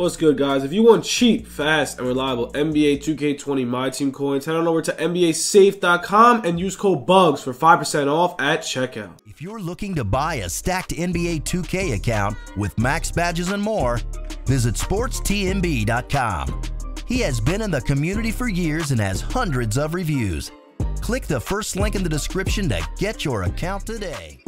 What's good, guys? If you want cheap, fast, and reliable NBA 2K20 My Team coins, head on over to NBASafe.com and use code BUGZ for 5% off at checkout. If you're looking to buy a stacked NBA 2K account with max badges and more, visit SportsTNB.com. He has been in the community for years and has hundreds of reviews. Click the first link in the description to get your account today.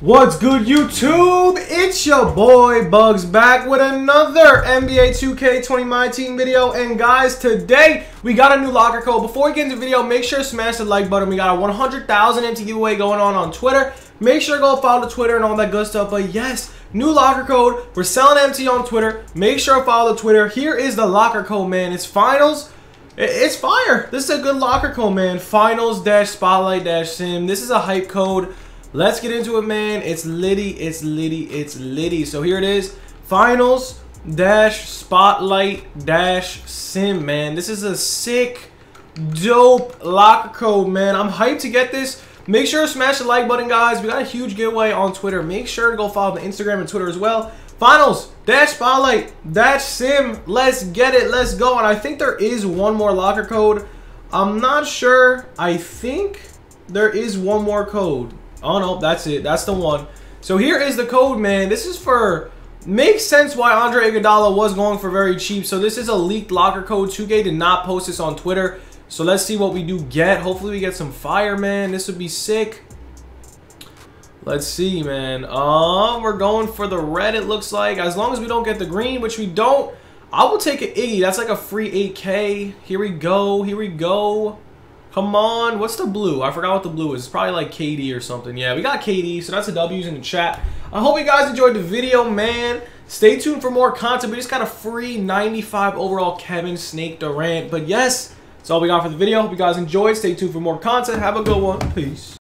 What's good, YouTube? It's your boy Bugz back with another NBA 2K20 My Team video. And guys, today we got a new locker code. Before we get into the video, make sure to smash the like button. We got a 100,000 MT giveaway going on on Twitter. Make sure to go follow the Twitter and all that good stuff. But yes, new locker code. We're selling MT on Twitter. Make sure to follow the Twitter. Here is the locker code, man. It's finals. It's fire. This is a good locker code, man. Finals dash spotlight dash sim. This is a hype code. Let's get into it, man. It's Liddy, it's Liddy, it's Liddy. So here it is. Finals dash spotlight dash sim, man. This is a sick, dope locker code, man. I'm hyped to get this. Make sure to smash the like button, guys. We got a huge giveaway on Twitter. Make sure to go follow the Instagram and Twitter as well. Finals, dash spotlight, dash sim. Let's get it. Let's go. And I think there is one more locker code. I'm not sure. I think there is one more code. Oh no, that's it. That's the one. So here is the code, man. This is for makes sense why Andre Iguodala was going for very cheap. So this is a leaked locker code. 2K did not post this on Twitter. So let's see what we do get. Hopefully we get some fire, man. This would be sick. Let's see, man. Uh, we're going for the red, it looks like. As long as we don't get the green, which we don't, I will take an Iggy. That's like a free 8K. Here we go. Here we go. Come on. What's the blue? I forgot what the blue is. It's probably like KD or something. Yeah, we got KD, so that's a W's in the chat. I hope you guys enjoyed the video, man. Stay tuned for more content. We just got a free 95 overall Kevin Snake Durant. But yes, that's all we got for the video. Hope you guys enjoyed. Stay tuned for more content. Have a good one. Peace.